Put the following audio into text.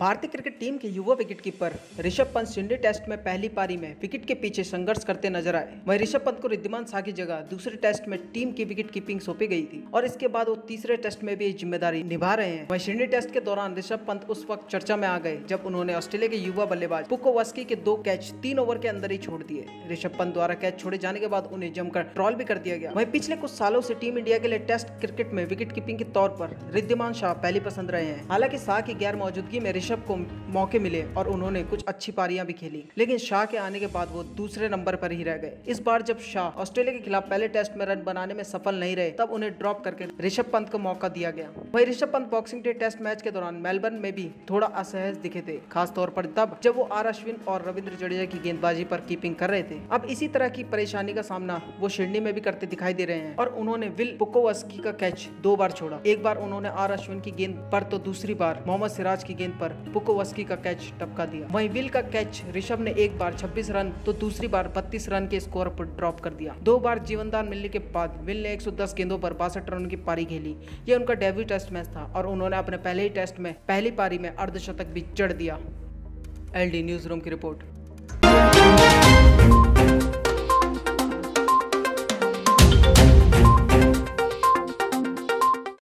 भारतीय cricket team के युवा विकेटकीपर ऋषभ पंत शिंदे टेस्ट में पहली पारी में विकेट के पीछे संघर्ष करते नज़र आए। वहीं ऋषभ पंत को रिद्धिमान शाह की जगह दूसरे टेस्ट में टीम की विकेट कीपिंग सौंपी गई थी और इसके बाद वो तीसरे टेस्ट में भी ज़िम्मेदारी निभा रहे हैं। वहीं शिंदे टेस्ट के दौरान ऋषभ पंत उस वक्त चर्चा में आ गए जब उन्होंने ऑस्ट्रेलिया के युवा बल्लेबाज पुकोवस्की के दो कैच तीन ओवर के अंदर ही छोड़ दिए। ऋषभ पंत द्वारा कैच छोड़े जाने के बाद उन्हें जमकर ट्रॉल भी कर दिया गया। वहीं पिछले कुछ सालों से टीम इंडिया के लिए टेस्ट क्रिकेट में विकेट कीपिंग के तौर पर रिद्धिमान शाह पहली पसंद रहे हैं। हालाँकि शाह की गैर मौजूदगी में ऋषभ को मौके मिले और उन्होंने कुछ अच्छी पारियाँ भी खेली। लेकिन शाह के आने के बाद वो दूसरे नंबर पर ही रह गए। इस बार जब शाह ऑस्ट्रेलिया के खिलाफ पहले टेस्ट में रन बनाने में सफल नहीं रहे, तब उन्हें ड्रॉप करके ऋषभ पंत को मौका दिया गया। वही Rishabh Pant boxing day test match के दौरान मेलबर्न में भी थोड़ा असहज दिखे थे खास तौर पर तब जब वो आर अश्विन और रविंद्र जडेजा की गेंदबाजी पर कीपिंग कर रहे थे। अब इसी तरह की परेशानी का सामना वो शिरडी में भी करते दिखाई दे रहे हैं और उन्होंने विल पुकोवस्की का कैच दो बार छोड़ा। एक बार उन्होंने आर अश्विन की गेंद पर तो दूसरी बार मोहम्मद सिराज की गेंद पर पुकोवस्की का कैच टपका दिया। वहीं विल का कैच ऋषभ ने एक बार 26 रन तो दूसरी बार 32 रन के स्कोर पर ड्रॉप कर दिया। दो बार जीवनदान मिलने के बाद विल ने 110 गेंदों पर बासठ रन की पारी खेली। यह उनका डेब्यू टेस्ट मैच था और उन्होंने अपने पहले ही टेस्ट में, पहली पारी में अर्धशतक भी चढ़ दिया। एलडी न्यूज़ रूम की रिपोर्ट।